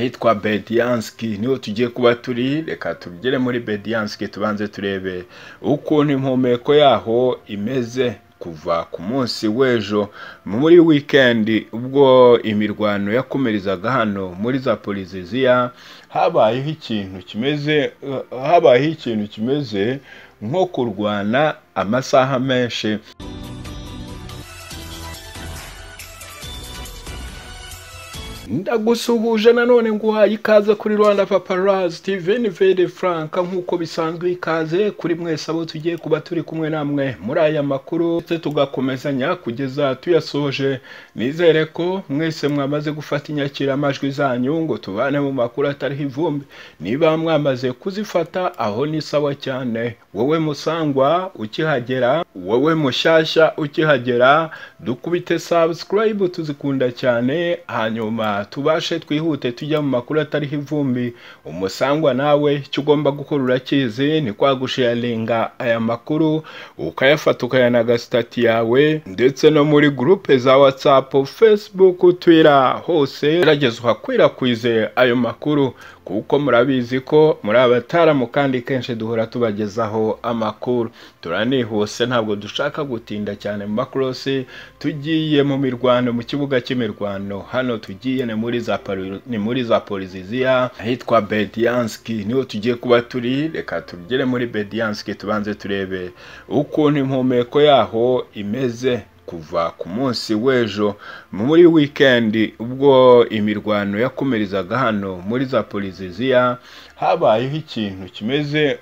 ahitwa Bedianski. Niho tugiye kuba turi reka tugere muri Bedianski tubanze turebe ukuntu impumeko yaho imeze kuva ku munsi w'ejo. Muri weekend ubwo imirwano yakomerezaga hano muri za poliziziya habayeho ikintu kimeze habayeho ikintu kimeze nko kurwana amasaha menshi. Ndagusuhuje nanone nguhaye ikaze kuri rwanda paparazi tv ni vere franka nk'uko bisanzwe ikaze kuri mwese abo tugiye kuba turi kumwe namwe muri aya makuru ndetse tugakomezanya kugeza tuyasoje nizere ko mwese mwamaze gufata inyakiramajwi zanyu ngo tubane mu makuru atariho ivumbi. Niba mwamaze kuzifata aho ni sawa cyane. Wowe musangwa ukihagera wowe mushyashya ukihagera dukubite subscribe tuzikunda cyane. Hanyuma tubashe twihute tujya mu makuru atariho ivumbi umusangwa nawe icyo ugomba gukora urakizi ni kwagusharinga aya makuru ukayafata ukayanaga sitati yawe ndetse no muri gurupe za whatsapp facebook twitter hose gerageza uhakwirakwize ayo makuru. Kuko murabizi ko muri abataramu kandi kenshi duhora tubagezaho amakuru. Turanihuse ntabwo dushaka gutinda cyane mu makorosi tugiye mu mirwano mu kibuga cy'imirwano. Hano tugiye ni muri za poliziziya ahitwa Bedianski ni ho tugiye kuba turi reka tugere muri Bedianski tubanze turebe ukuntu impumeko yaho imeze. Kuva ku munsi w'ejo. Muri weekend ubwo imirwano yakomerezaga hano muri za poliziziya habayeho ikintu kimeze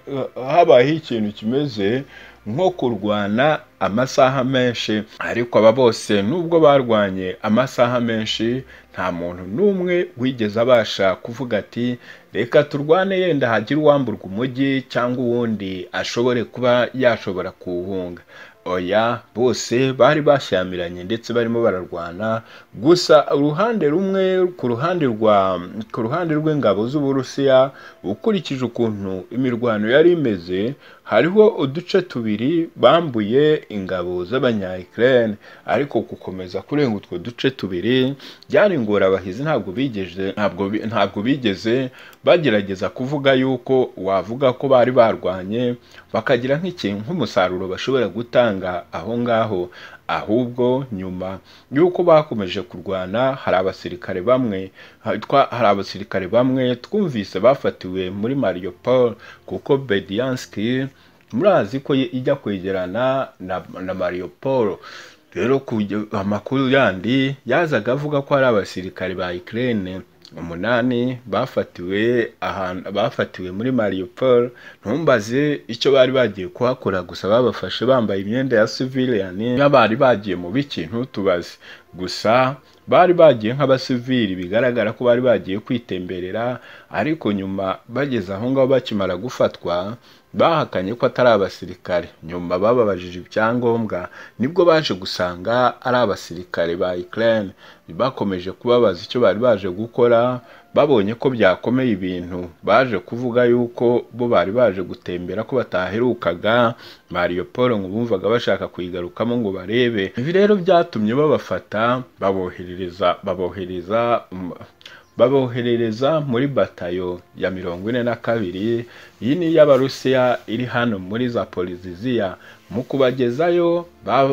habayeho ikintu kimeze nko kurwana amasaha menshi. Ariko aba bose nubwo barwanye amasaha menshi nta muntu n'umwe wigeze abasha kuvuga ati reka turwane yenda hagire uwamburwa umujyi cyangwa uwundi ashobore kuba yashobora kuwuhunga. Oya bose bari bashyamiranye ndetse barimo bararwana. Gusa uruhande rumwe ku ruhande rwa ku ruhande rw'ingabo z'uburusiya ukurikije ukuntu imirwano yari imeze hariho uduce tubiri bambuye ingabo z'abanya-Ukraine ariko gukomeza kurenga utwo duce tubiri byari ingorabahizi ntabwo bigeze ntabwo ntabwo bigeze bagerageza kuvuga yuko wavuga ko bari barwanye bakagira nk'ikintu nk'umusaruro bashobora gutanga aho ngaho. Ahubwo nyuma y'uko bakomeje kurwana hari abasirikare bamwe hari abasirikare bamwe twumvise bafatiwe muri Mariupol kuko Bedianski murazi ko ijya kwegerana na, na Mariupol. Rero amakuru yandi yazaga avuga ko hari abasirikare ba Ukraine. Umunani bafatiwe ahantu bafatiwe muri Mariupol. Ntumbaze icyo bari bagiye kuhakora gusa babafashe bambaye imyenda ya civilian. N'abari bagiye mu biki ntutubaze gusa bari bagiye nk'abasivili bigaragara ko bari bagiye kwitemberera ariko nyuma bageze aho ngaho bakimara gufatwa bahakanye ko atari abasirikare. Nyuma bababajije ibyangombwa ni bwo baje gusanga ari abasirikare ba Ukraine. Bakomeje kubabaza icyo bari baje gukora babonye ko byakomeye ibintu baje kuvuga yuko bo bari baje gutembera ko bataherukaga. Mariupol ngo bumvaga bashaka kuyigarukamo ngo barebe. Ibi rero byatumye babafata baboherereza babohereza baboherereza muri batayo ya mirongo ine na kabiri. Iyi ni iy'abarusiya iri hano muri za poliziziya mu kubagezayo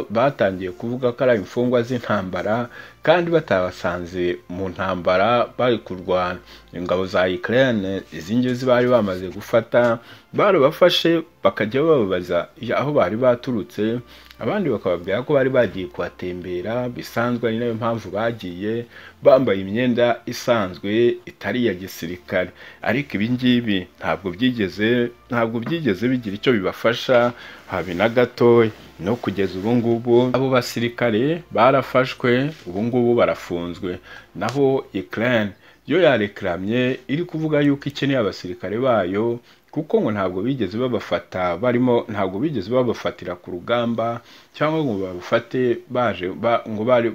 batangiye kuvuga ko ari imfungwa z'intambara kandi batabasanze mu ntambara bari kurwana. Ingabo za Ukraine izi ngizi bari bamaze gufata barabafashe bakajya bababaza aho bari baturutse abandi bakababwira ko bari bagiye kuhatembera bisanzwe ari na yo mpamvu bagiye bambaye imyenda isanzwe itari iya gisirikare. Ariko ibi ngibi ntabwo byigeze ntabwo byigeze bigira icyo bibafasha habe na gatoya. No kugeza ubu ngubu abo basirikare barafashwe ubu ngubu barafunzwe. Naho Ukraine yo yarekiramye iri kuvuga yuko ikeneye abasirikare bayo kuko ngo ntabwo bigeze babafata barimo ntabwo bigeze babafatira ku rugamba cyangwa ngo babafate baje ngo bari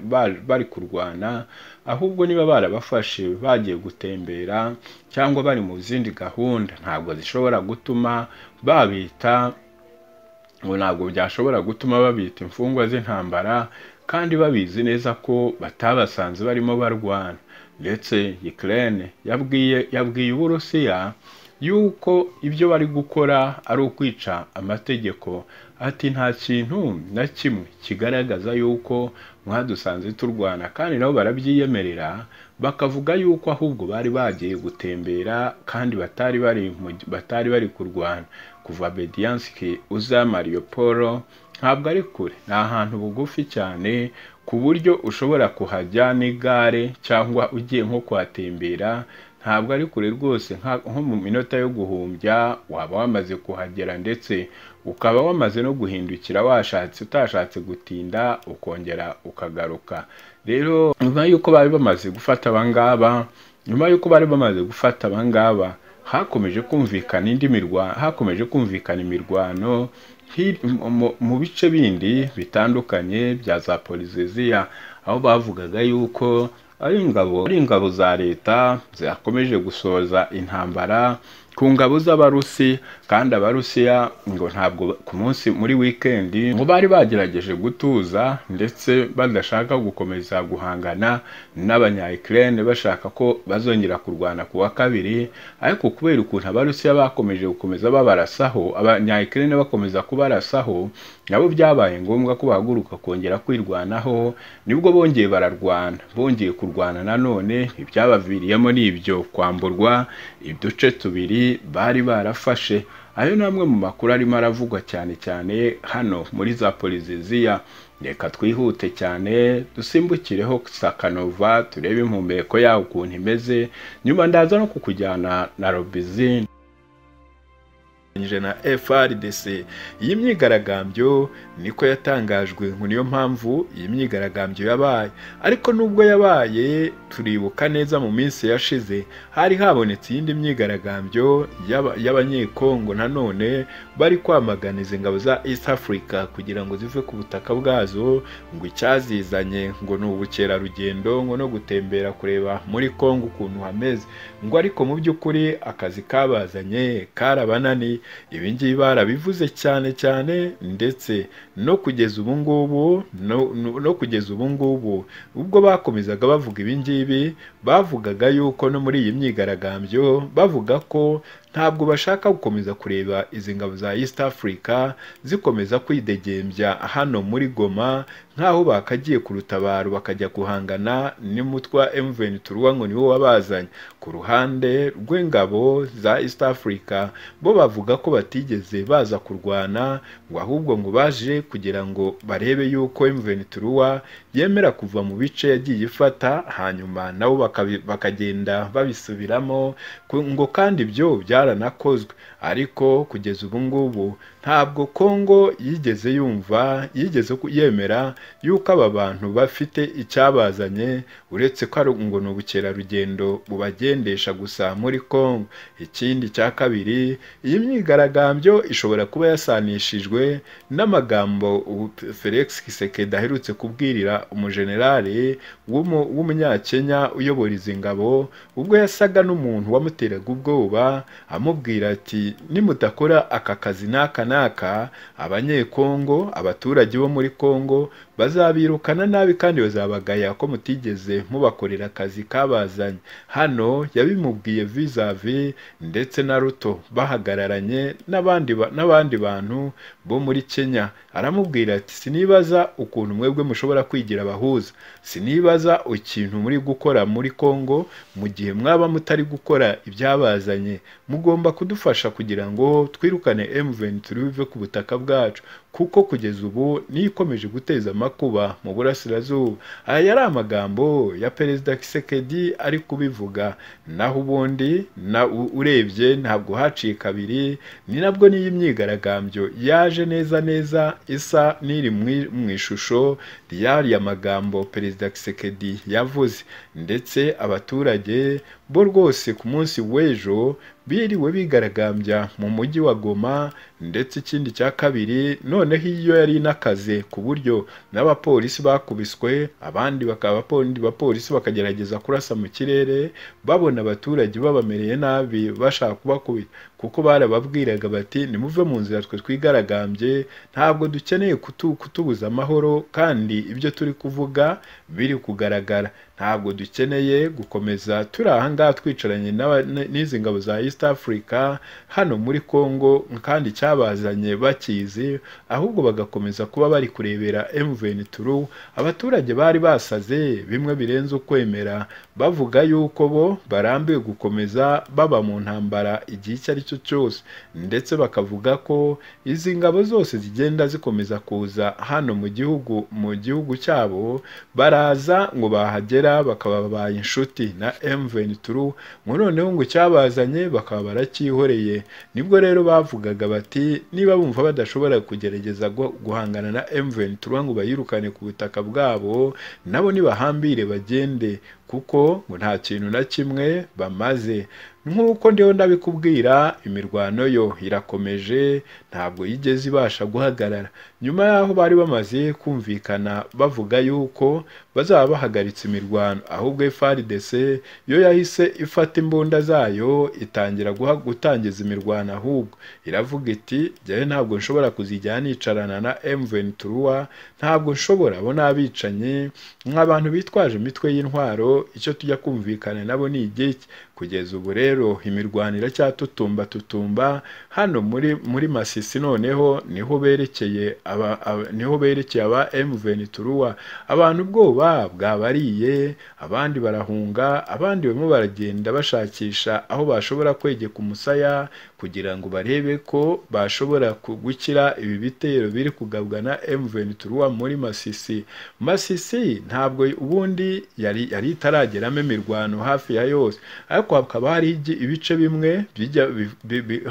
bari kurwana ahubwo niba barabafashe bagiye gutembera cyangwa bari mu zindi gahunda. Ntabwo zishobora gutuma babita ngo ntabwo byashobora gutuma babita imfungwa z'intambara kandi babizi neza ko batabasanze barimo barwana. Ndetse Ukraine yabwiye yabwiye Uburusiya yuko ibyo bari gukora ari ukwica amategeko. Ati nta kintu na kimwe kigaragaza yuko mwadusanze turwana. Kandi nabo barabyiyemerera bakavuga yuko ahubwo bari bagiye gutembera kandi batari bari batari bari kurwana. Kuva Bediansk uza Mariupol ntabwo ari kure. Ni ahantu bugufi cyane ku buryo ushobora kuhajya n'igare cyangwa ugiye nko kuhatembera ntabwo ari kure rwose. Nko mu minota yo guhumbya waba wamaze kuhagera ndetse ukaba wamaze no guhindukira washatse utashatse gutinda ukongera ukagaruka. Rero nyuma y'uko bari bamaze gufata abangaba nyuma y'uko bari bamaze gufata abangaba hakomeje kumvikana indi mirwano hakomeje kumvikana imirwano mu bice bindi bitandukanye bya za poliziziya aho bavugaga yuko ari ingabo za leta zakomeje gusoza intambara ku ngabo z'abarusi kandi abarusiya ngo ntabwo ku munsi muri wikendi ngo bari bagerageje gutuza ndetse badashaka gukomeza guhangana n'abanya-Ukraine bashaka ko bazongera kurwana ku wa kabiri. Ariko kubera ukuntu abarusiya bakomeje gukomeza babarasaho abanya-Ukraine bakomeza kubarasaho nabo byabaye ngombwa ko bahaguruka kongera kwirwanaho ni bwo bongeye bararwana. Bongeye kurwana nanone ibyabaviriyemo ni ibyo kwamburwa uduce tubiri bari barafashe. Ayo ni amwe mu makuru arimo aravugwa cyane cyane hano muri za poliziziya reka twihute cyane dusimbukireho sakanova turebe impumeko yawo ukuntu imeze. Nyuma ndaza no kukujyana na robizine. Na FRDC iyi myigaragambyo niko yatangajwe ngo niyo mpamvu iyi myigaragambyo yabaye. Ariko nubwo yabaye turibuka neza mu minsi yashize hari habonetse iyindi myigaragambyo y'abanyekongo nanone bari kwamagana izi ngabo za East Africa kugira ngo zive ku butaka bwazo ngo icyazizanye ngo ni ubukerarugendo ngo no gutembera kureba muri Kongo ukuntu hameze. Ngo ariko mu by'ukuri akazi kabazanye karabananiye. Ibi ngibi barabivuze cyane cyane ndetse no kugeza ubu ngubu no kugeza ubu ngubu ubwo bakomezaga bavuga ibi ngibi bavugaga yuko no muri iyi myigaragambyo bavuga ko ntabwo bashaka gukomeza kureba izi ngabo za East Africa zikomeza kwidegembya hano muri Goma nk'aho bakagiye ku rutabaro bakajya guhangana n'umutwe wa M23 ngo niwo wabazanye. Ku ruhande rw'ingabo za East Africa bo bavuga ko batigeze baza kurwana ngo ahubwo ngo baje kugira ngo barebe yuko M23 yemera kuva mu bice yagiye ifata hanyuma nabo bakagenda babisubiramo ngo kandi ibyo byaranakozwe ariko kugeza ubu ngubu ntabwo Kongo yigeze yumva yigeze yemera yuko aba bantu bafite icyabazanye uretse ko ari ngo ni ubukerarugendo bubagendesha gusa muri Kongo ikindi cya kabiri iyi myigaragambyo ishobora kuba yasanishijwe n'amagambo Felix Kisekedi aherutse kubwirira umujenerali w'umunyakenya uyobora izi ngabo ubwo yasaga n'umuntu wamuteraga ubwoba amubwira ati nimudakora aka kazi n'aka n'aka abanyekongo abaturage bo muri Kongo bazabirukana nabi kandi bazabagaya ko mutigeze mubakorera akazi kabazanye. Hano yabimubwiye vizavi ndetse na ruto bahagararanye n'abandi bantu bo muri Kenya. Aramubwira ati sinibaza ukuntu mwebwe mushobora kwigira abahuza. Sinibaza ikintu muri gukora muri Kongo mu gihe mwaba mutari gukora ibyabazanye. Mugomba kudufasha kugira ngo twirukane M23 bive ku butaka bwacu. Kuko kugeza ubu niyo ikomeje guteza amakuba mu burasirazuba. Aya yari amagambo ya perezida Kisekedi ari kubivuga. Naho ubundi na urebye ntabwo haciye kabiri ni nabwo n'iyi myigaragambyo yaje neza neza isa n'iri mu ishusho ry'ariya magambo perezida Kisekedi yavuze. Ndetse abaturage bo rwose ku munsi w'ejo biriwe bigaragambya mu mujyi wa Goma ndetse ikindi cya kabiri noneho iyo yari inakaze ku buryo n'abapolisi bakubiswe abandi bakaba abapolisi bakagerageza kurasa mu kirere babona abaturage babamereye nabi bashaka kubakubita. Kuko barababwiraga bati nimuve mu nzira twe twigaragambye ntabwo dukeneye kutubuza amahoro kandi ibyo turi kuvuga biri kugaragara. Ntabwo dukeneye gukomeza turi aha ngaha twicaranye n'izi ngabo za East Africa hano muri Congo kandi icyabazanye bakizi ahubwo bagakomeza kuba bari kurebera M23 abaturage bari basaze bimwe birenze ukwemera. Bavuga yuko bo barambiwe gukomeza baba mu ntambara igihe icyo ari cyo cyose. Ndetse bakavuga ko izi ngabo zose zigenda zikomeza kuza hano mu gihugu mu gihugu cyabo baraza ngo bahagera bakaba babaye inshuti na M23 ngo noneho ngo icyabazanye bakaba baracyihoreye. Nibwo rero bavugaga bati niba bumva badashobora kugerageza guhangana na M23 ngo bayirukane ku butaka bwabo nabo nibahambire bagende. Kuko ngo nta kintu na kimwe bamaze. Nk'uko ndiho ndabikubwira imirwano yo irakomeje ntabwo yigeze ibasha guhagarara. Nyuma y'aho bari bamaze kumvikana bavuga yuko bazaba bahagaritse imirwano ahubwo FARDC yo yahise ifata imbunda zayo itangira gutangiza imirwano ahubwo. Iravuga iti jyewe ntabwo nshobora kuzijyana nicarana na M23 ntabwo nshobora abo n'abicanyi nk'abantu bitwaje imitwe y'intwaro icyo tujya kumvikana nabo ni igiki? Kugeza ubu rero imirwano iracyatutumba tutumba. Hano muri muri Masisi noneho ni ho berekeye aba ni ho berekeye aba M23. Abantu ubwoba bwabariye abandi barahunga abandi bamwe baragenda bashakisha aho bashobora kwegeka umusaya kugira ngo barebe ko bashobora gukira ibi bitero biri kugabwa na M23 muri Masisi. Masisi ntabwo ubundi yari yari itarageramo imirwano hafi ya yose. Ariko hakaba hari ibice bimwe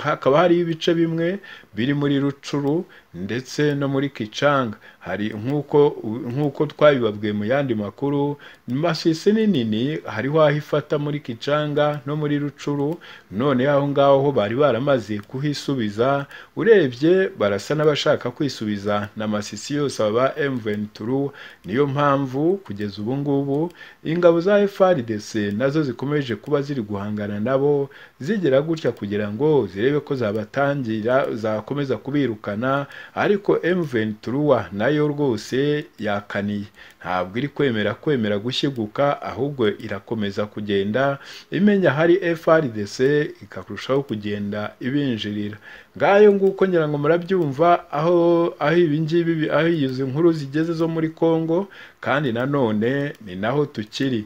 hakaba hari ibice bimwe biri muri rucuru ndetse no muri kicanga hari nk'uko nk'uko twabibabwiye mu yandi makuru masisi ni nini hariho aho ifata muri kicanga no muri rucuru none aho ngaho bari baramaze kuhisubiza urebye barasa n'abashaka kwisubiza. Na masisi yose aba M23 niyo mpamvu kugeza ubu ngubu ingabo za FARDC na zo zikomeje kuba ziri guhangana nabo zigera gutya kugira ngo zirebe ko zabatangira zakomeza kubirukana. Ariko M23 na yo rwose yakaniye. Ntabwo iri kwemera kwemera gushyiguka ahubwo irakomeza kugenda. Imenya hari FRDC ikarushaho kugenda ibinjirira. Ngayo nguko ngira ngo murabyumva aho aho ibingibi aho izi nkuru zigeze zo muri Congo kandi nanone ni naho tukiri.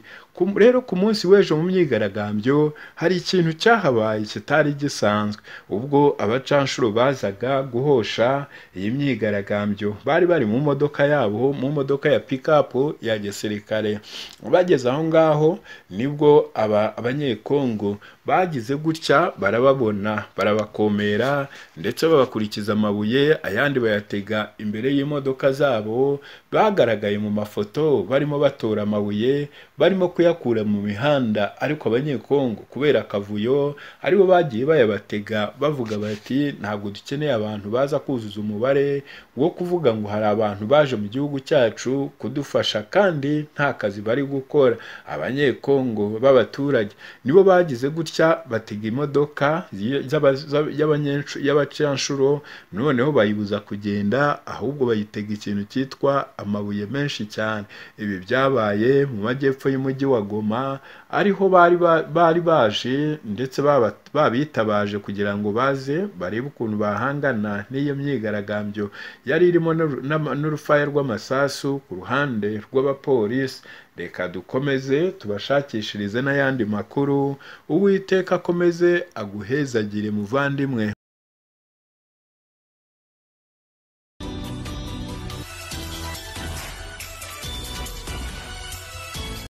Rero ku munsi w'ejo mu myigaragambyo hari ikintu cyahabaye kitari gisanzwe. Ubwo abacanshuro bazaga guhosha iyi myigaragambyo. Bari bari mu modoka yabo mu modoka ya pikapu ya gisirikare. Bageze aho ngaho ni bwo abanyekongo bagize gutya barababona. Barabakomera ndetse babakurikiza amabuye ayandi bayatega imbere y'imodoka zabo. Bagaragaye mu mafoto barimo batora amabuye barimo kuyakura mu mihanda ariko abanyekongo kubera akavuyo ari bo bagiye bayabatega bavuga bati ntabwo dukeneye abantu baza kuzuza umubare wo kuvuga ngo hari abantu baje mu gihugu cyacu kudufasha kandi nta kazi bari gukora. Abanyekongo b'abaturage nibo bagize gutya batega imodoka y'abacanshuro noneho bayibuza kugenda ahubwo bayitega ikintu cyitwa amabuye menshi cyane. Ibi byabaye mu majyepfo y'umujyi wa Goma ariho bari baje ndetse babitabaje kugira ngo baze barebe ukuntu bahangana n'iyo myigaragambyo. Yari irimo n'urufaya rw'amasasu ku ruhande rw'abapolisi. Reka dukomeze tubashakishirize n'ayandi makuru. Uwiteka akomeze aguhezagire muvandimwe.